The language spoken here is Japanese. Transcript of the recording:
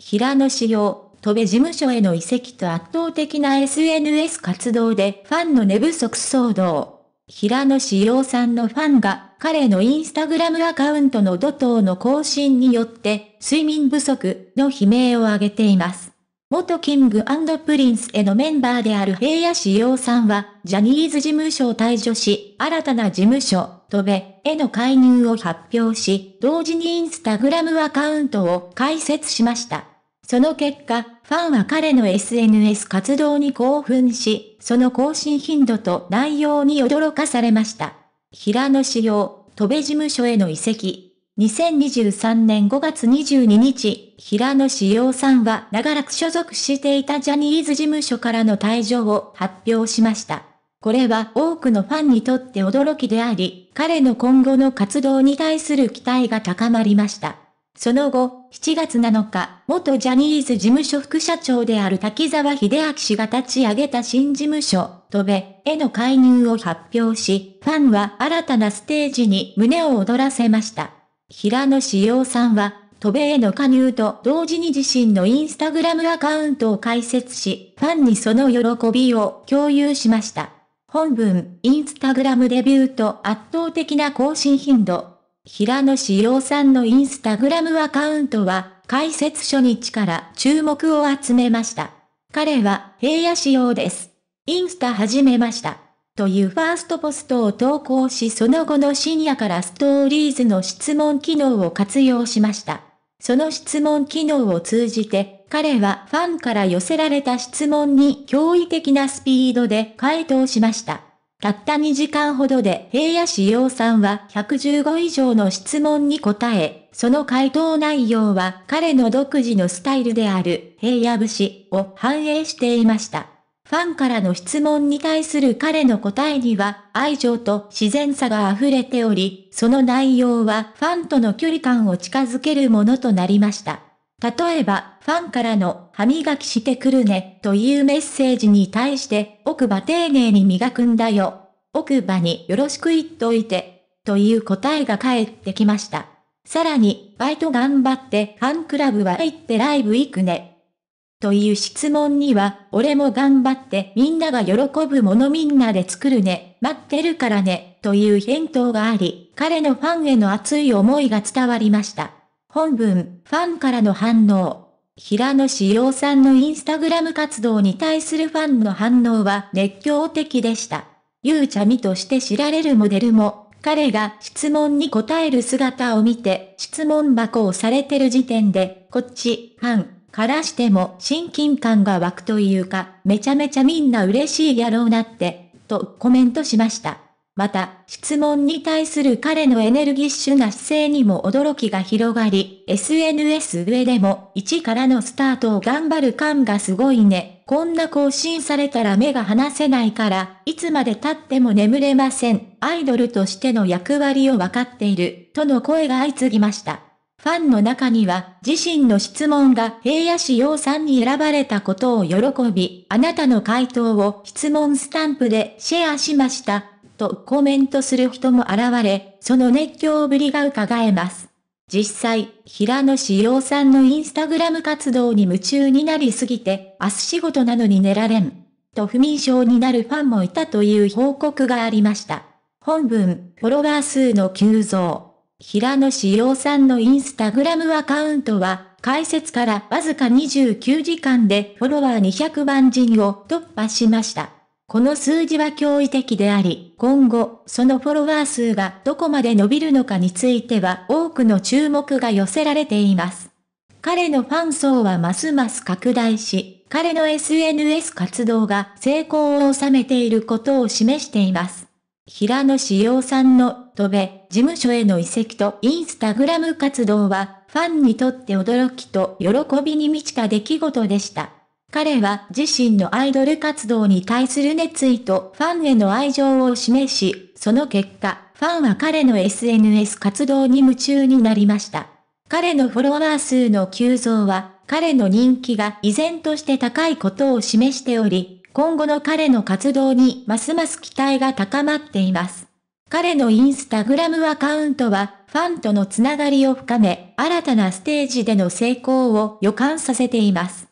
平野紫耀、TOBE事務所への移籍と圧倒的な SNS 活動でファンの寝不足騒動。平野紫耀さんのファンが彼のインスタグラムアカウントの怒涛の更新によって睡眠不足の悲鳴を上げています。元キングプリンスへのメンバーである平野紫耀さんは、ジャニーズ事務所を退所し、新たな事務所、 TOBEへの加入を発表し、同時にインスタグラムアカウントを開設しました。その結果、ファンは彼の SNS 活動に興奮し、その更新頻度と内容に驚かされました。平野志陽、戸部事務所への移籍、2023年5月22日、平野志陽さんは長らく所属していたジャニーズ事務所からの退場を発表しました。これは多くのファンにとって驚きであり、彼の今後の活動に対する期待が高まりました。その後、7月7日、元ジャニーズ事務所副社長である滝沢秀明氏が立ち上げた新事務所、戸部への介入を発表し、ファンは新たなステージに胸を躍らせました。平野志陽さんは、渡米への加入と同時に自身のインスタグラムアカウントを開設し、ファンにその喜びを共有しました。本文、インスタグラムデビューと圧倒的な更新頻度。平野志陽さんのインスタグラムアカウントは、開設初日から注目を集めました。彼は平野仕様です。インスタ始めました。というファーストポストを投稿しその後の深夜からストーリーズの質問機能を活用しました。その質問機能を通じて、彼はファンから寄せられた質問に驚異的なスピードで回答しました。たった2時間ほどで平野志陽さんは115以上の質問に答え、その回答内容は彼の独自のスタイルである平野節を反映していました。ファンからの質問に対する彼の答えには愛情と自然さが溢れており、その内容はファンとの距離感を近づけるものとなりました。例えば、ファンからの歯磨きしてくるねというメッセージに対して奥歯丁寧に磨くんだよ。奥歯によろしく言っといて。という答えが返ってきました。さらに、バイト頑張ってファンクラブは行ってライブ行くね。という質問には、俺も頑張ってみんなが喜ぶものみんなで作るね、待ってるからね、という返答があり、彼のファンへの熱い思いが伝わりました。本文、ファンからの反応。平野志陽さんのインスタグラム活動に対するファンの反応は熱狂的でした。ゆうちゃみとして知られるモデルも、彼が質問に答える姿を見て、質問箱をされてる時点で、こっち、ファン、からしても親近感が湧くというか、めちゃめちゃみんな嬉しいやろうなって、とコメントしました。また、質問に対する彼のエネルギッシュな姿勢にも驚きが広がり、SNS 上でも、一からのスタートを頑張る感がすごいね。こんな更新されたら目が離せないから、いつまで経っても眠れません。アイドルとしての役割を分かっている、との声が相次ぎました。ファンの中には自身の質問が平野志陽さんに選ばれたことを喜び、あなたの回答を質問スタンプでシェアしました、とコメントする人も現れ、その熱狂ぶりが伺えます。実際、平野志陽さんのインスタグラム活動に夢中になりすぎて、明日仕事なのに寝られん。と不眠症になるファンもいたという報告がありました。本文、フォロワー数の急増。平野志陽さんのインスタグラムアカウントは、開設からわずか29時間でフォロワー200万人を突破しました。この数字は驚異的であり、今後、そのフォロワー数がどこまで伸びるのかについては多くの注目が寄せられています。彼のファン層はますます拡大し、彼の SNS 活動が成功を収めていることを示しています。平野志陽さんの戸部事務所への移籍とインスタグラム活動はファンにとって驚きと喜びに満ちた出来事でした。彼は自身のアイドル活動に対する熱意とファンへの愛情を示し、その結果、ファンは彼の SNS 活動に夢中になりました。彼のフォロワー数の急増は、彼の人気が依然として高いことを示しており、今後の彼の活動にますます期待が高まっています。彼のインスタグラムアカウントは、ファンとのつながりを深め、新たなステージでの成功を予感させています。